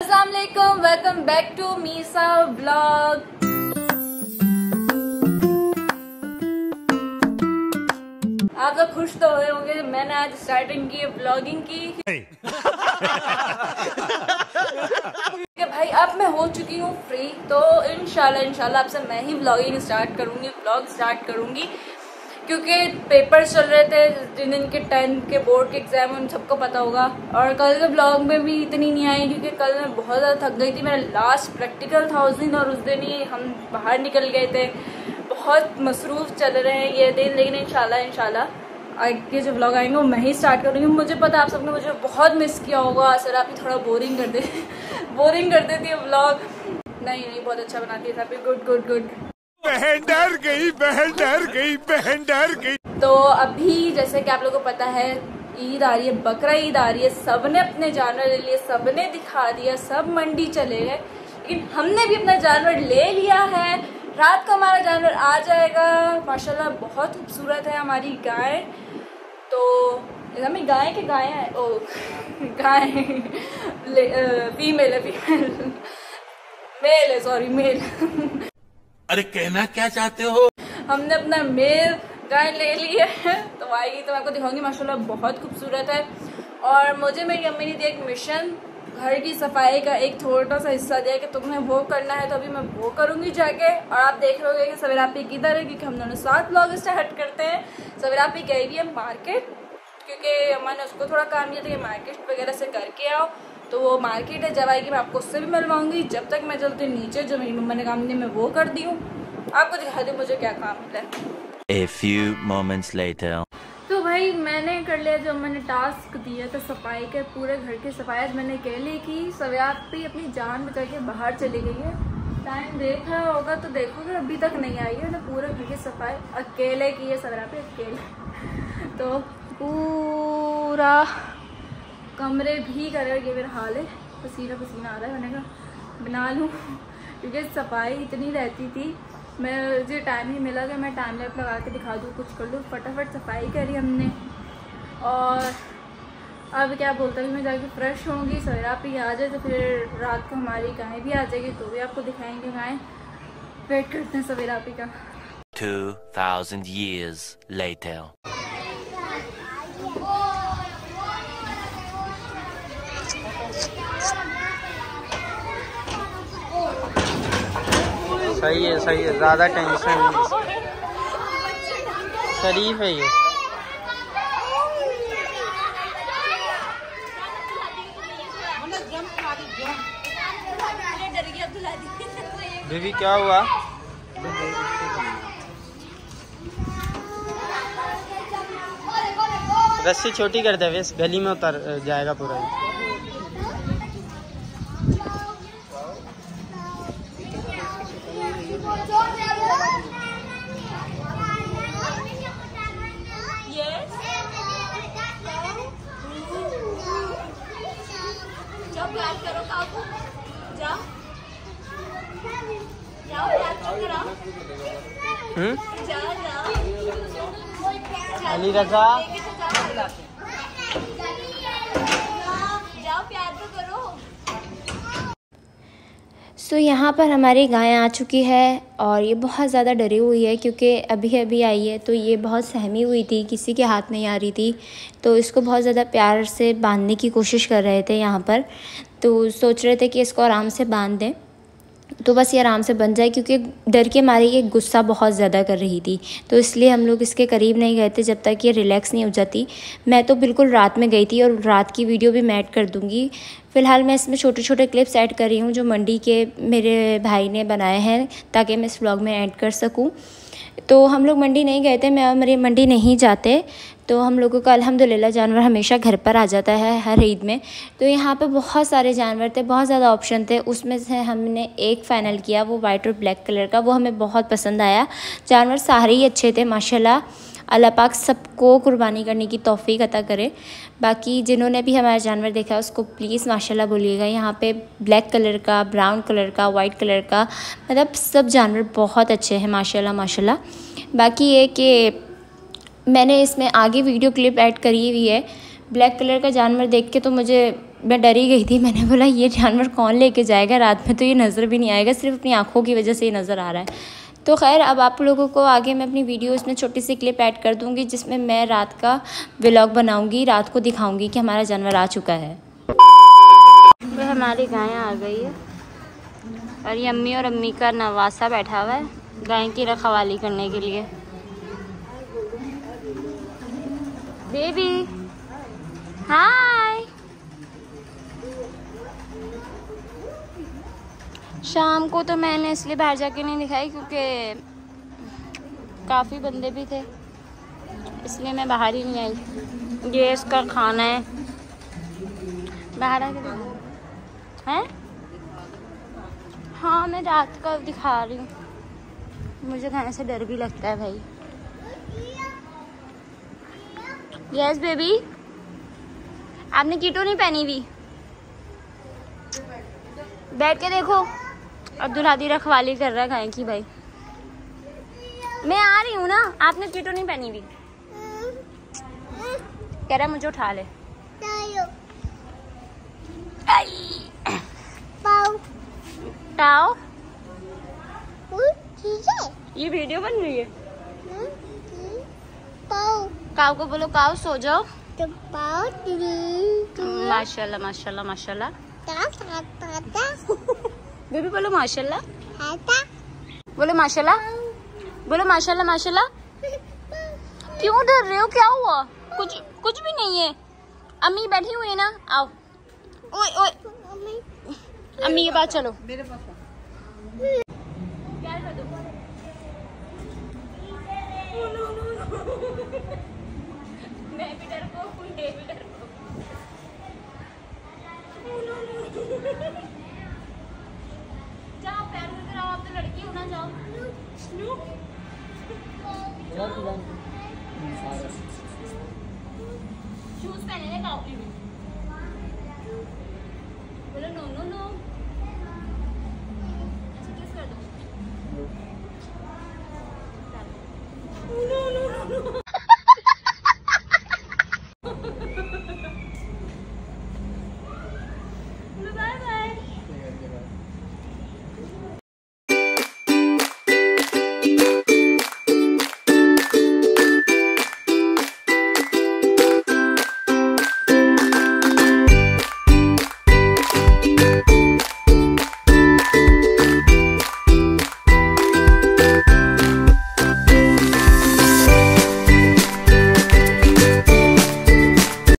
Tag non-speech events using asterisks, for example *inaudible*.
Aslam welcome back to Misa blog आप लोग खुश तो हुए होंगे मैंने आज स्टार्टिंग की ब्लॉगिंग की। कि भाई अब मैं हो चुकी हूँ फ्री तो इनशाला इनशाला आपसे मैं ही ब्लॉगिंग स्टार्ट करूँगी ब्लॉग स्टार्ट करूँगी। क्योंकि पेपर्स चल रहे थे, जिन दिन के टेंथ के बोर्ड के एग्ज़ाम उन सबको पता होगा। और कल के ब्लॉग में भी इतनी नहीं आई, क्योंकि कल मैं बहुत ज़्यादा थक गई थी। मेरा लास्ट प्रैक्टिकल था उस दिन और उस दिन ही हम बाहर निकल गए थे। बहुत मसरूफ़ चल रहे हैं ये दिन, लेकिन इंशाल्लाह इंशाल्लाह। आगे जो ब्लॉग आएँगे, वो मैं ही स्टार्ट करूँगी। मुझे पता आप सबने मुझे बहुत मिस किया होगा। सर, आप ही थोड़ा बोरिंग कर दे। *laughs* बोरिंग कर देती है ब्लॉग नहीं नहीं, बहुत अच्छा बनाती है गुड गुड गुड बहन डर गई, बहन डर गई, बहन डर गई। तो अभी जैसे कि आप लोगों को पता है, ईद आ रही है, बकरा ईद आ रही है, सबने अपने जानवर ले लिए, सबने दिखा दिया, सब मंडी चले गए। लेकिन हमने भी अपना जानवर ले लिया है। रात को हमारा जानवर आ जाएगा। माशाल्लाह, बहुत खूबसूरत है हमारी गाय। तो हमें गाय के गाय *laughs* है ओ, गाय। फीमेल है फीमेल मेल है सॉरी मेल अरे कहना क्या चाहते हो? हमने अपना मेल गाय ले ली है। तो आएगी तो आपको दिखाऊँगी, माशाल्लाह बहुत खूबसूरत है। और मुझे मेरी अम्मी ने दिया एक मिशन घर की सफ़ाई का एक छोटा सा हिस्सा दिया कि तुम्हें वो करना है तो अभी मैं वो करूँगी जाके। और आप देख रहे कि सवेरा पी किधर है, क्योंकि हम दोनों साथ ब्लॉग स्टार्ट करते हैं। सवेरा पी गई भी है मार्केट क्योंकि अम्मा ने उसको थोड़ा काम दिया था कि मार्केट वगैरह से करके आओ। तो वो मार्केट है जब आएगी मैं आपको उससे भी मिलवाऊँगी। जब तक मैं चलती नीचे जो मेरी मम्मा ने काम दिया मैं वो कर दी हूँ। आपको दिखा दी मुझे क्या काम मिला है। A few moments later. तो भाई मैंने कर लिया जो मैंने टास्क दिया था सफ़ाई के पूरे घर की सफ़ाई। आज मैंने कह ली कि सव्याप भी अपनी जान बचा के बाहर चली गई है। टाइम देख रहा होगा तो देखोगे अभी तक नहीं आई है ना पूरे घर की सफ़ाई। अकेले की है सव्या पे अकेले। *laughs* तो पूरा कमरे भी कर, ये मेरा हाल है। पसीना पसीना आ रहा है। मैंने कहा, बना लूँ। क्योंकि सफ़ाई इतनी रहती थी। मैं, मुझे टाइम ही मिला कि मैं टाइम लैप लगा के दिखा दूँ, कुछ कर लूँ। फटाफट सफ़ाई करी हमने। और अब क्या बोलता हूँ मैं जाके फ्रेश होंगी सवेरा ही आ जाए तो फिर रात को हमारी गाय भी आ जाएगी तो भी आपको दिखाएँगे गाय। वेट करते हैं सवेरा पे का। 2000 years later. सही है सही है। ज़्यादा टेंशन नहीं। शरीफ है ये। बीबी क्या हुआ? रस्सी छोटी कर दे गली में उतर जाएगा पूरा। प्यार करो काबू जाओ। जाओ प्यार तो करो हम्म? जाओ जाओ। अली रजा जाओ प्यार तो करो सो so, यहाँ पर हमारी गाय आ चुकी है और ये बहुत ज़्यादा डरी हुई है क्योंकि अभी अभी आई है तो ये बहुत सहमी हुई थी किसी के हाथ नहीं आ रही थी। तो इसको बहुत ज़्यादा प्यार से बांधने की कोशिश कर रहे थे यहाँ पर। तो सोच रहे थे कि इसको आराम से बाँध दें। तो बस ये आराम से बन जाए, क्योंकि डर के मारे ये गुस्सा बहुत ज़्यादा कर रही थी। तो इसलिए हम लोग इसके करीब नहीं गए थे जब तक ये रिलैक्स नहीं हो जाती। मैं तो बिल्कुल रात में गई थी और रात की वीडियो भी मैं ऐड कर दूँगी। फ़िलहाल मैं इसमें छोटे छोटे क्लिप्स ऐड कर रही हूँ जो मंडी के मेरे भाई ने बनाए हैं, ताकि मैं इस ब्लॉग में ऐड कर सकूँ। तो हम लोग मंडी नहीं गए थे, मैं और मेरी मंडी नहीं जाते तो हम लोगों का अल्हम्दुलिल्लाह जानवर हमेशा घर पर आ जाता है हर ईद में। तो यहाँ पे बहुत सारे जानवर थे, बहुत ज़्यादा ऑप्शन थे, उसमें से हमने एक फ़ाइनल किया, वो वाइट और ब्लैक कलर का, वो हमें बहुत पसंद आया। जानवर सारे ही अच्छे थे, माशाल्लाह। अल्लाह पाक सबको कुर्बानी करने की तोफ़ी अता करे। बाकी जिन्होंने भी हमारा जानवर देखा उसको प्लीज़ माशाल्लाह बोलिएगा। यहाँ पे ब्लैक कलर का ब्राउन कलर का वाइट कलर का मतलब सब जानवर बहुत अच्छे हैं, माशाल्लाह माशाल्लाह। बाकी ये कि मैंने इसमें आगे वीडियो क्लिप ऐड करी हुई है। ब्लैक कलर का जानवर देख के तो मुझे, मैं डरी गई थी। मैंने बोला, ये जानवर कौन लेके जाएगा? रात में तो ये नज़र भी नहीं आएगा, सिर्फ़ अपनी आँखों की वजह से ये नज़र आ रहा है। तो खैर, अब आप लोगों को आगे मैं अपनी वीडियोस में छोटी सी क्लिप ऐड कर दूँगी, जिसमें मैं रात का व्लॉग बनाऊँगी, रात को दिखाऊँगी कि हमारा जानवर आ चुका है। तो हमारी गाय आ गई है। और ये अम्मी और अम्मी का नवासा बैठा हुआ है, गाय की रखवाली करने के लिए। बेबी हाय शाम को तो मैंने इसलिए बाहर जाके नहीं दिखाई क्योंकि काफ़ी बंदे भी थे। इसलिए मैं बाहर ही नहीं आई। ये इसका खाना है। बाहर आके हैं? हाँ मैं रात का दिखा रही हूँ। मुझे खाने से डर भी लगता है भाई। यस बेबी आपने कीटो नहीं पहनी हुई? बैठ के देखो। अब्दुल हादी रखवाली कर रहा है गाय की भाई। मैं आ रही हूँ ना आपने कीटो नहीं पहनी हुई। कह रहा मुझे उठा ले। टाओ। ये वीडियो बन रही है। काव को बोलो काव सो जाओ। माशाल्लाह माशाल्लाह माशाल्लाह। बेबी बोलो माशाल्लाह। बोलो माशाल्लाह। बोलो माशाल्लाह माशाल्लाह। क्यों डर रहे हो? क्या हुआ? कुछ कुछ भी नहीं है। अम्मी बैठी हुई है ना? आओ। ओए ओए। अम्मी के पास चलो। मेरे पास मैं भी डर को ये भी डर शूज़ पहने ने काउ